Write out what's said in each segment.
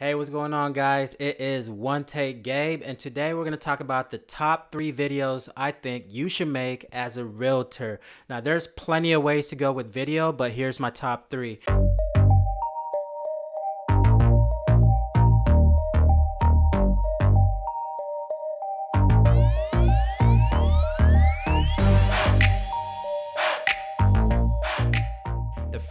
Hey, what's going on, guys? It is One Take Gabe, and today we're going to talk about the top three videos I think you should make as a realtor. Now, there's plenty of ways to go with video, but here's my top three.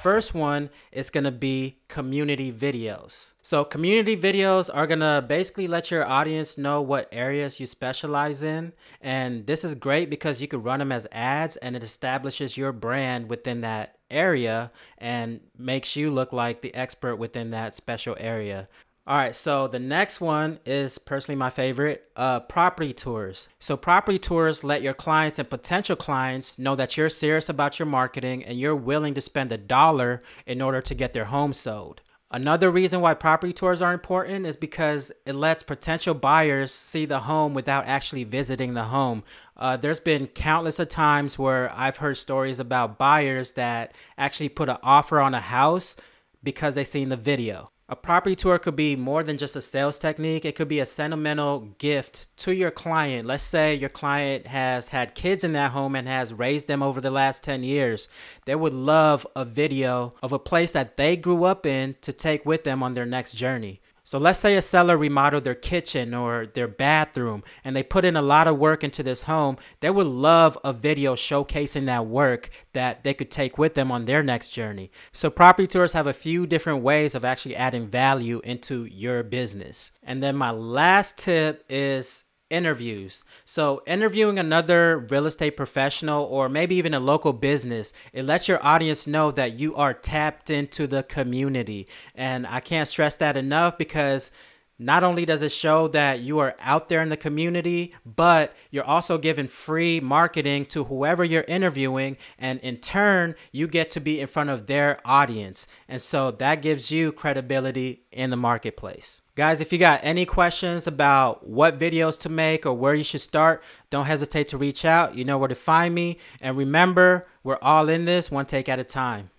First one is going to be community videos. So community videos are going to basically let your audience know what areas you specialize in. And this is great because you can run them as ads and it establishes your brand within that area and makes you look like the expert within that special area. All right, so the next one is personally my favorite, uh, property tours. So property tours let your clients and potential clients know that you're serious about your marketing and you're willing to spend a dollar in order to get their home sold. Another reason why property tours are important is because it lets potential buyers see the home without actually visiting the home. Uh, there's been countless of times where I've heard stories about buyers that actually put an offer on a house because they seen the video. A property tour could be more than just a sales technique. It could be a sentimental gift to your client. Let's say your client has had kids in that home and has raised them over the last 10 years. They would love a video of a place that they grew up in to take with them on their next journey. So let's say a seller remodeled their kitchen or their bathroom and they put in a lot of work into this home. They would love a video showcasing that work that they could take with them on their next journey. So property tours have a few different ways of actually adding value into your business. And then my last tip is interviews. So, interviewing another real estate professional or maybe even a local business, it lets your audience know that you are tapped into the community. And I can't stress that enough because not only does it show that you are out there in the community, but you're also giving free marketing to whoever you're interviewing. And in turn, you get to be in front of their audience. And so that gives you credibility in the marketplace. Guys, if you got any questions about what videos to make or where you should start, don't hesitate to reach out. You know where to find me. And remember, we're all in this one take at a time.